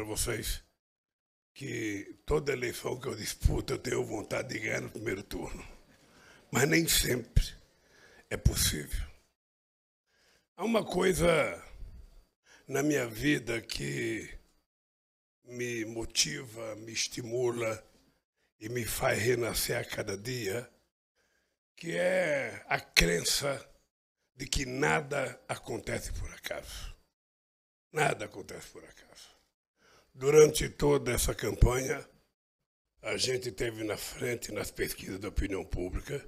para vocês que toda eleição que eu disputo eu tenho vontade de ganhar no primeiro turno. Mas nem sempre é possível. Há uma coisa na minha vida que me motiva, me estimula e me faz renascer a cada dia, que é a crença de que nada acontece por acaso. Nada acontece por acaso. Durante toda essa campanha, a gente teve na frente nas pesquisas da opinião pública,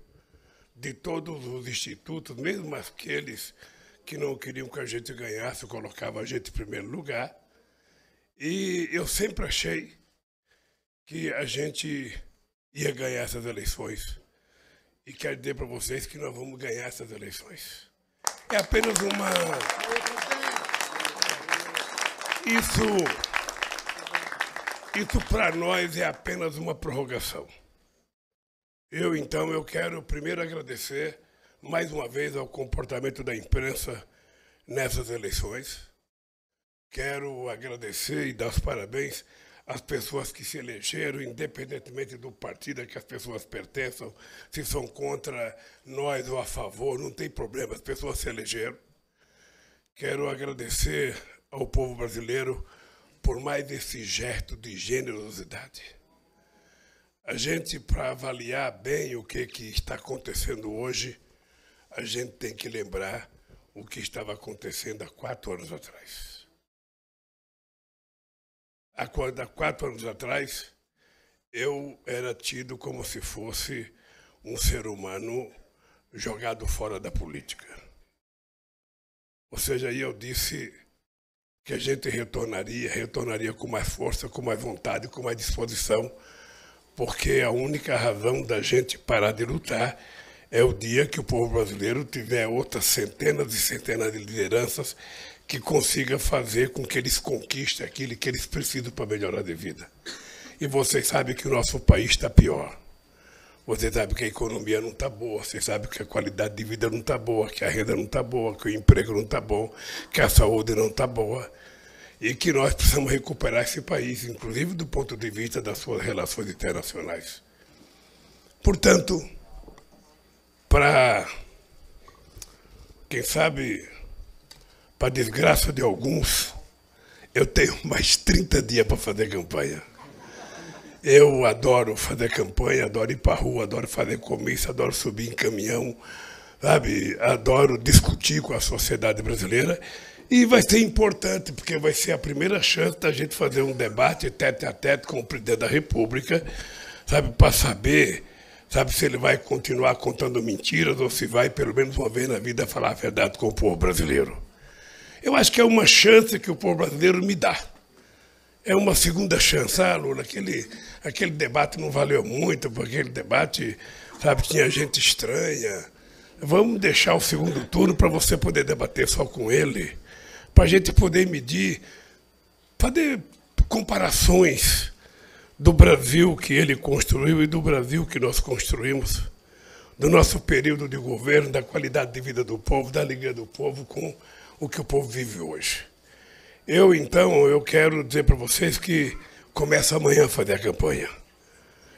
de todos os institutos, mesmo aqueles que não queriam que a gente ganhasse, colocavam a gente em primeiro lugar. E eu sempre achei que a gente ia ganhar essas eleições. E quero dizer para vocês que nós vamos ganhar essas eleições. É apenas uma. Isso. Isso para nós é apenas uma prorrogação. Eu, então, eu quero primeiro agradecer mais uma vez ao comportamento da imprensa nessas eleições. Quero agradecer e dar os parabéns às pessoas que se elegeram, independentemente do partido a que as pessoas pertençam, se são contra nós ou a favor, não tem problema, as pessoas se elegeram. Quero agradecer ao povo brasileiro por mais esse gesto de generosidade. A gente, para avaliar bem o que, que está acontecendo hoje, a gente tem que lembrar o que estava acontecendo há quatro anos atrás há quatro anos atrás, eu era tido como se fosse um ser humano jogado fora da política. Ou seja, aí eu disse que a gente retornaria, retornaria com mais força, com mais vontade, com mais disposição, porque a única razão da gente parar de lutar é o dia que o povo brasileiro tiver outras centenas e centenas de lideranças que consiga fazer com que eles conquistem aquilo que eles precisam para melhorar de vida. E vocês sabem que o nosso país está pior. Vocês sabem que a economia não está boa, vocês sabem que a qualidade de vida não está boa, que a renda não está boa, que o emprego não está bom, que a saúde não está boa. E que nós precisamos recuperar esse país, inclusive do ponto de vista das suas relações internacionais. Portanto, para, quem sabe, para desgraça de alguns, eu tenho mais 30 dias para fazer campanha. Eu adoro fazer campanha, adoro ir para rua, adoro fazer comício, adoro subir em caminhão, sabe? Adoro discutir com a sociedade brasileira. E vai ser importante, porque vai ser a primeira chance da gente fazer um debate tete a tete com o presidente da República, sabe, para saber, sabe, se ele vai continuar contando mentiras ou se vai, pelo menos uma vez na vida, falar a verdade com o povo brasileiro. Eu acho que é uma chance que o povo brasileiro me dá. É uma segunda chance. Ah, Lula, aquele, aquele debate não valeu muito, porque aquele debate, sabe, tinha gente estranha. Vamos deixar o segundo turno para você poder debater só com ele, para a gente poder medir, fazer comparações do Brasil que ele construiu e do Brasil que nós construímos, do nosso período de governo, da qualidade de vida do povo, da alegria do povo com o que o povo vive hoje. Eu, então, eu quero dizer para vocês que começa amanhã a fazer a campanha.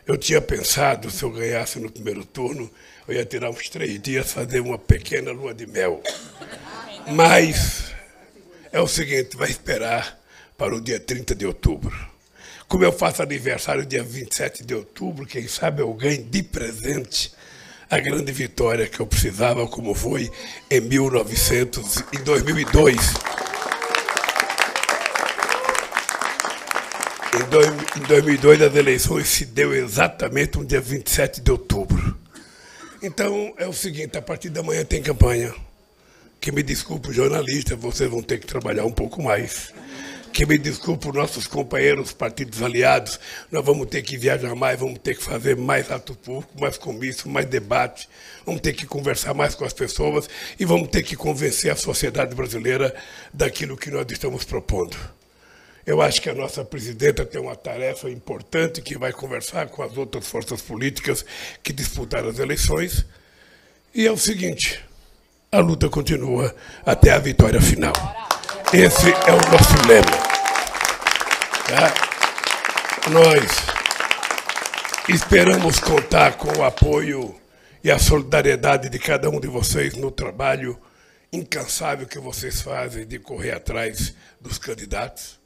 Eu tinha pensado, se eu ganhasse no primeiro turno, eu ia tirar uns três dias, fazer uma pequena lua de mel. Mas é o seguinte, vai esperar para o dia 30 de outubro. Como eu faço aniversário dia 27 de outubro, quem sabe eu ganho de presente a grande vitória que eu precisava, como foi em 1900, em 2002. Em 2002, as eleições se deu exatamente no dia 27 de outubro. Então, é o seguinte, a partir da manhã tem campanha. Que me desculpe, jornalistas, vocês vão ter que trabalhar um pouco mais que me desculpe os nossos companheiros partidos aliados, nós vamos ter que viajar mais, vamos ter que fazer mais ato público, mais comício, mais debate, vamos ter que conversar mais com as pessoas e vamos ter que convencer a sociedade brasileira daquilo que nós estamos propondo. Eu acho que a nossa presidenta tem uma tarefa importante que vai conversar com as outras forças políticas que disputaram as eleições. E é o seguinte: a luta continua até a vitória final. Esse é o nosso lema. Tá? Nós esperamos contar com o apoio e a solidariedade de cada um de vocês no trabalho incansável que vocês fazem de correr atrás dos candidatos.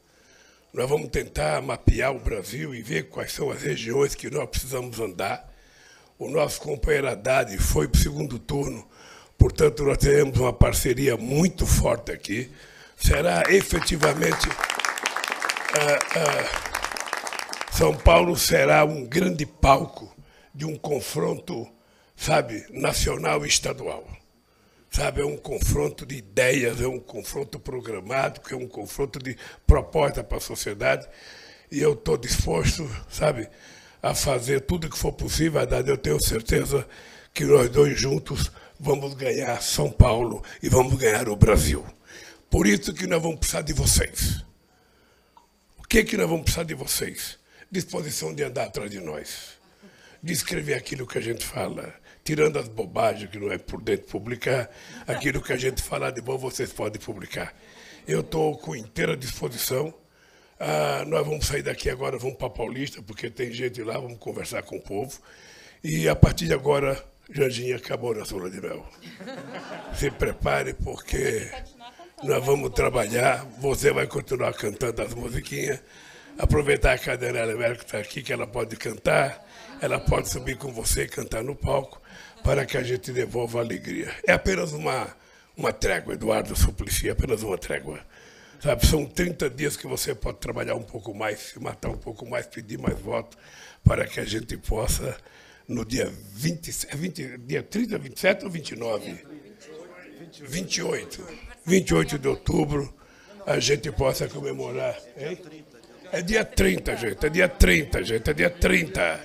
Nós vamos tentar mapear o Brasil e ver quais são as regiões que nós precisamos andar. O nosso companheiro Haddad foi para o segundo turno, portanto, nós teremos uma parceria muito forte aqui. Será efetivamente. Uh, uh, São Paulo será um grande palco de um confronto, sabe, nacional e estadual. Sabe, é um confronto de ideias, é um confronto programático, é um confronto de proposta para a sociedade. E eu estou disposto, sabe, a fazer tudo que for possível. Verdade, eu tenho certeza que nós dois juntos vamos ganhar São Paulo e vamos ganhar o Brasil. Por isso que nós vamos precisar de vocês. O que, que nós vamos precisar de vocês? Disposição de andar atrás de nós. De escrever aquilo que a gente fala tirando as bobagens que não é por dentro publicar, aquilo que a gente falar de bom, vocês podem publicar. Eu estou com inteira disposição. Ah, nós vamos sair daqui agora, vamos para Paulista, porque tem gente lá, vamos conversar com o povo. E a partir de agora, Janjinha acabou na zona de mel. Se prepare, porque nós vamos trabalhar. Você vai continuar cantando as musiquinhas. Aproveitar que a Daniela América está aqui, que ela pode cantar, ela pode subir com você e cantar no palco para que a gente devolva a alegria. É apenas uma, uma trégua, Eduardo Suplicy, é apenas uma trégua. Sabe, são 30 dias que você pode trabalhar um pouco mais, se matar um pouco mais, pedir mais votos, para que a gente possa, no dia 20, 20 dia 30, 27 ou 29? 28. 28 de outubro, a gente possa comemorar. Hein? É dia 30, gente. É dia 30, gente. É dia 30.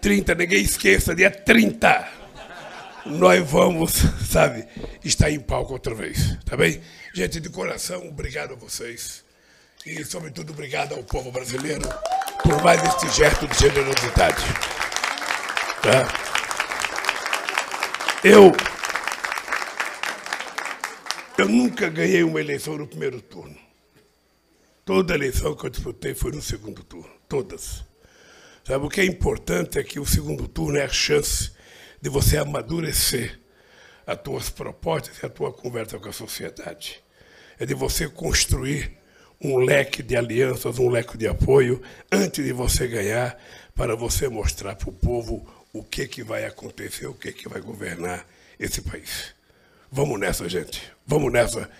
30, ninguém esqueça, dia 30 nós vamos, sabe, estar em palco outra vez, tá bem? Gente, de coração, obrigado a vocês. E, sobretudo, obrigado ao povo brasileiro por mais este gesto de generosidade. Tá? Eu, eu nunca ganhei uma eleição no primeiro turno. Toda eleição que eu disputei foi no segundo turno, todas. Sabe, o que é importante é que o segundo turno é a chance de você amadurecer as tuas propostas e a tua conversa com a sociedade. É de você construir um leque de alianças, um leque de apoio, antes de você ganhar, para você mostrar para o povo o que, que vai acontecer, o que, que vai governar esse país. Vamos nessa, gente. Vamos nessa,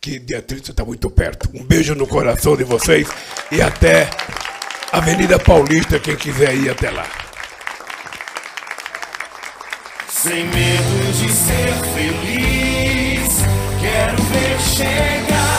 que dia 30 está muito perto. Um beijo no coração de vocês e até Avenida Paulista, quem quiser ir até lá. Sem medo de ser feliz, quero ver chegar.